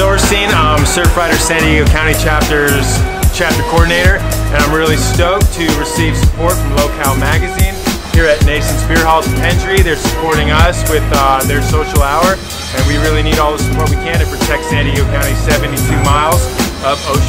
i'm um, Surfrider San Diego County Chapter's chapter coordinator, and I'm really stoked to receive support from Locale Magazine here at Nason's Beer Halls in Pendry. They're supporting us with uh, their social hour, and we really need all the support we can to protect San Diego County's 72 miles of ocean.